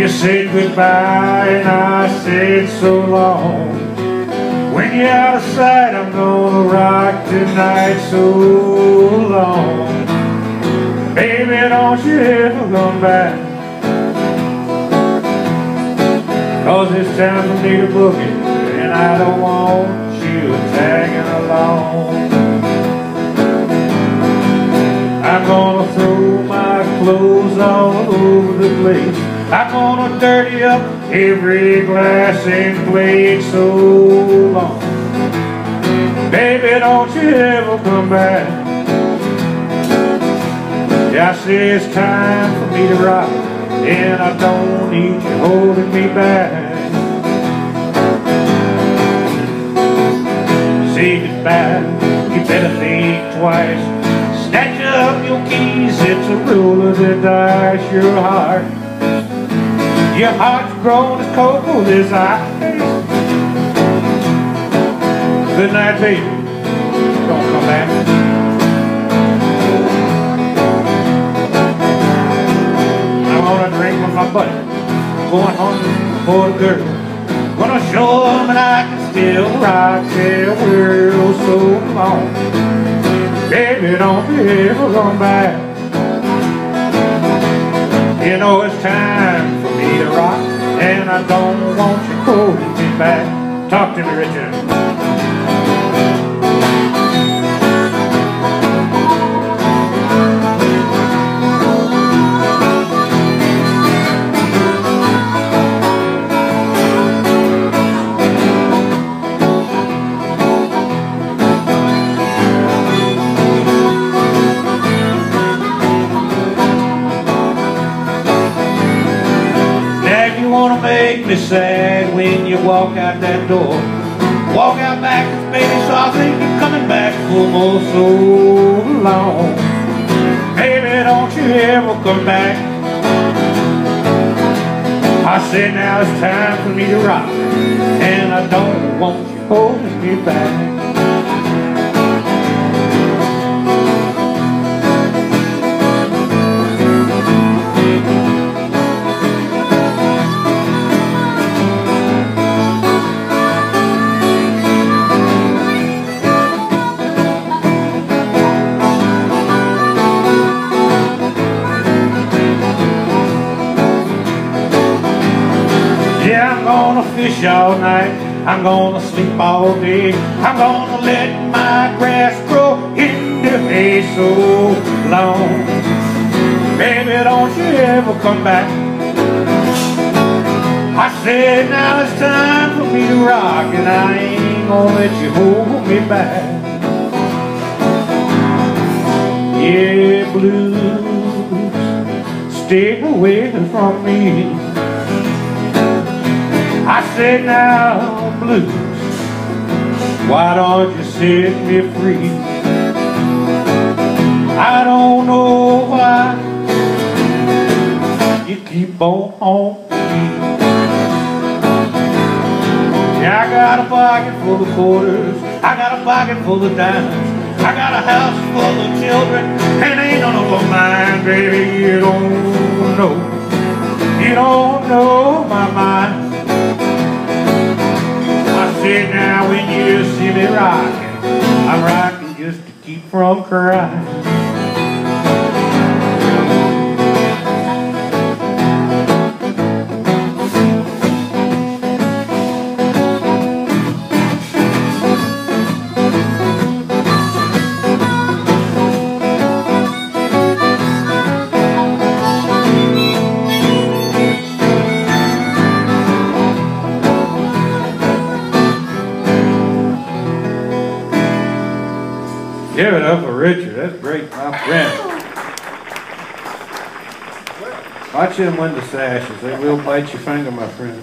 You said goodbye and I said so long. When you're out of sight, I'm gonna rock tonight so long. Baby, don't you ever come back. Cause it's time for me to book it, and I don't want you tagging along. I'm gonna throw my clothes all over the place. I'm gonna dirty up every glass and plate so long. Baby, don't you ever come back. Yeah, I say it's time for me to rock, and I don't need you holding me back. Say goodbye, you better think twice. Snatch up your keys, it's a rule of the dice, your heart. Your heart's grown as cold as ice. Good night, baby. Don't come back. My buddy. Going home for the girl. Gonna show them that I can still rock their world so long. Baby, don't you ever come back. You know it's time rock, and I don't want you holding me back. Talk to me, Richard. Me sad when you walk out that door. Walk out back, baby, so I think you're coming back for more so long. Baby, don't you ever come back. I said now it's time for me to rock, and I don't want you holding me back. Gonna fish all night. I'm gonna sleep all day. I'm gonna let my grass grow into hay so long. Baby, don't you ever come back. I said now it's time for me to rock and I ain't gonna let you hold me back. Yeah, blues, stay away from me. I said now, blues, why don't you set me free? I don't know why you keep on on me. Yeah, I got a pocket full of quarters, I got a pocket full of dimes, I got a house full of children, and ain't none of them mine, baby, you don't know. You don't know sit now when you see me rocking. I'm rocking just to keep from crying. Give it up for Richard. That's great, my friend. Watch them window sashes. They will bite your finger, my friend.